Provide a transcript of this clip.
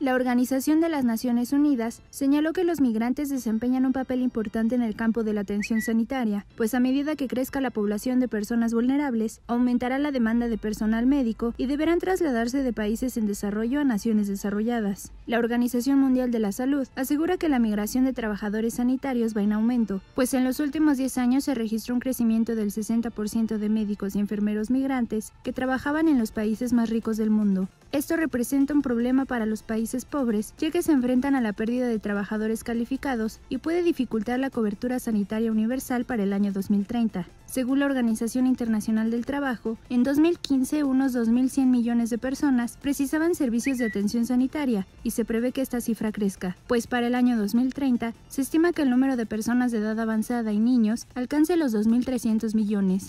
La Organización de las Naciones Unidas señaló que los migrantes desempeñan un papel importante en el campo de la atención sanitaria, pues a medida que crezca la población de personas vulnerables, aumentará la demanda de personal médico y deberán trasladarse de países en desarrollo a naciones desarrolladas. La Organización Mundial de la Salud asegura que la migración de trabajadores sanitarios va en aumento, pues en los últimos 10 años se registró un crecimiento del 60% de médicos y enfermeros migrantes que trabajaban en los países más ricos del mundo. Esto representa un problema para los países pobres, ya que se enfrentan a la pérdida de trabajadores calificados y puede dificultar la cobertura sanitaria universal para el año 2030. Según la Organización Internacional del Trabajo, en 2015 unos 2.100 millones de personas precisaban servicios de atención sanitaria y se prevé que esta cifra crezca, pues para el año 2030 se estima que el número de personas de edad avanzada y niños alcance los 2.300 millones.